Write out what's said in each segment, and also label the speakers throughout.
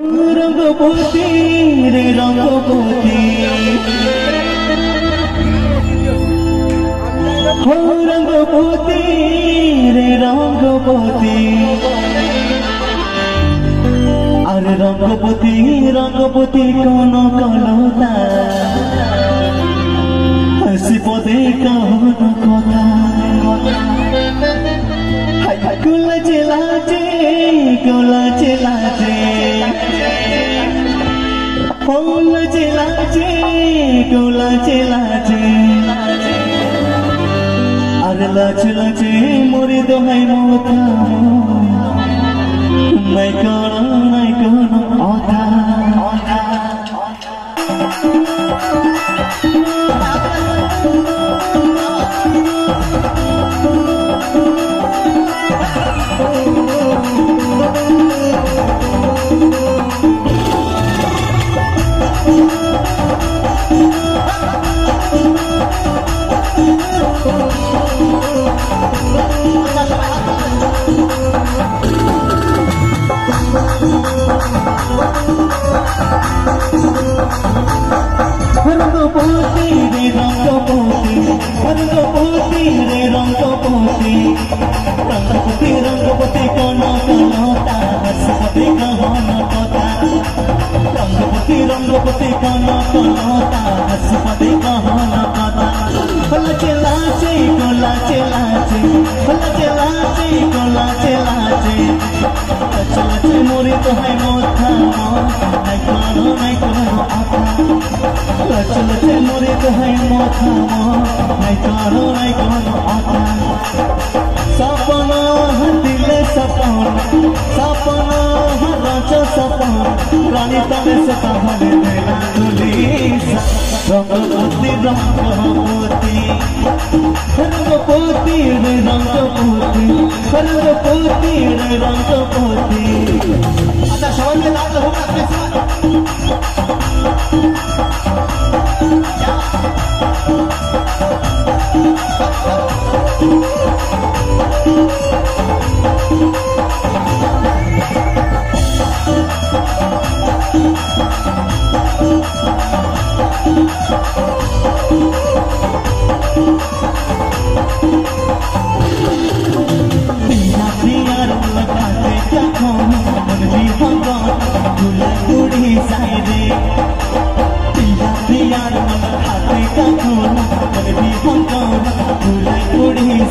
Speaker 1: রঙ্গপতি রে রঙ্গপতি হো রঙ্গপতি রে রঙ্গপতি আর রঙ্গপতি রঙ্গপতি কোন কলতা হাসি পদে কহন কথা গুলাচে লাচে ও লাজে লাজে গো লাজে লাজে আর লাজ লাজে মরে দোহাই মথা নাই কোন নাই কোন অথা অথা রঙ্গপতি রে রঙ্গপতি রঙ্গপতি রে রঙ্গপতি রঙ্গপতি चलते मुरीद है माथा नहीं तारो नहीं कोनो आता सपना है दिल सपना सपना है राज सपना रानी तने
Speaker 2: से तहले देना तुली रंगपति रंगपति रंगपति।
Speaker 1: रे रंगपति रंगपति रे रंगपति अच्छा सवाल के नाम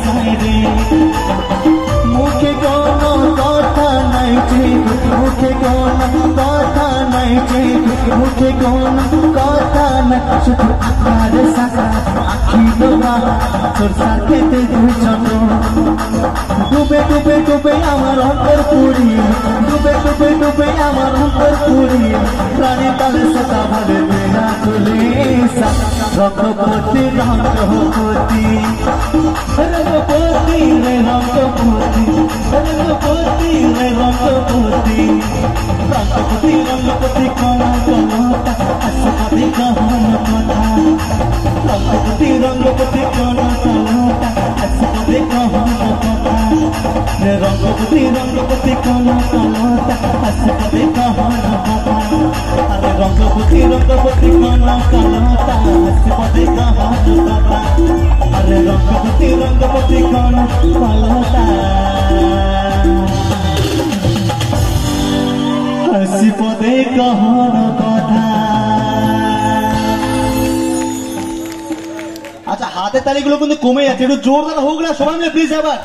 Speaker 1: गुड़ी साइरे मुखे कोनो কথা নাই ঠিক মুখে কোনো কথা নাই ঠিক মুখে কোনো কথা নাই শুধু আকার সাকার আখি লোমা তোর সাথেতে দুজন ডুবে ডুবে ডুবে আমার অন্তর পুরি ডুবে ডুবে ডুবে আমার অন্তর পুরি প্রাণী তালে সদা ভাবে মেলা তুলে রঙ্গপতি রঙ্গপতি रंग पोती मैं रंग पोती रंग पोती रंग पोती रंग पोती रंग पोती कौन कमाता असपादी कौन रंग पोती रंग पोती कौन कमाता असपादी रंग पोती रंग पोती कौन
Speaker 2: আচ্ছা হাতের তালিগুলো কিন্তু কমে যাচ্ছে একটু জোরদার হোক না সবাই মিলে প্লিজ এবার।